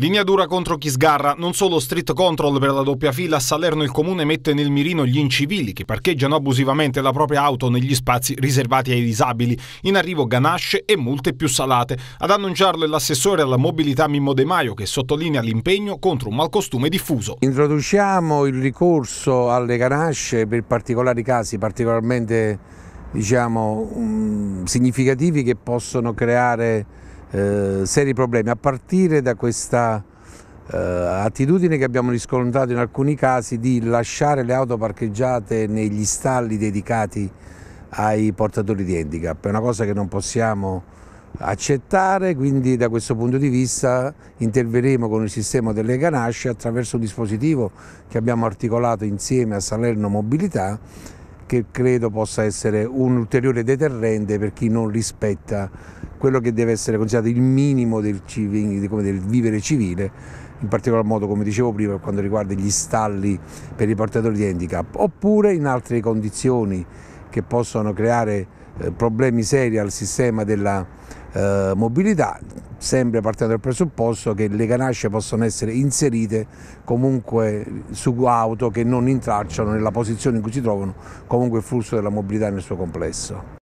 Linea dura contro chi sgarra, non solo street control per la doppia fila, a Salerno il comune mette nel mirino gli incivili che parcheggiano abusivamente la propria auto negli spazi riservati ai disabili. In arrivo ganasce e multe più salate. Ad annunciarlo è l'assessore alla mobilità Mimmo De Maio che sottolinea l'impegno contro un malcostume diffuso. Introduciamo il ricorso alle ganasce per particolari casi particolarmente diciamo, um, significativi che possono creare eh, seri problemi, a partire da questa eh, attitudine che abbiamo riscontrato in alcuni casi di lasciare le auto parcheggiate negli stalli dedicati ai portatori di handicap, è una cosa che non possiamo accettare, quindi da questo punto di vista interveremo con il sistema delle ganasce attraverso un dispositivo che abbiamo articolato insieme a Salerno Mobilità che credo possa essere un ulteriore deterrente per chi non rispetta quello che deve essere considerato il minimo del, del vivere civile, in particolar modo come dicevo prima per quanto riguarda gli stalli per i portatori di handicap, oppure in altre condizioni che possono creare eh, problemi seri al sistema della eh, mobilità, sempre partendo dal presupposto che le ganasce possono essere inserite comunque su auto che non intracciano nella posizione in cui si trovano comunque il flusso della mobilità nel suo complesso.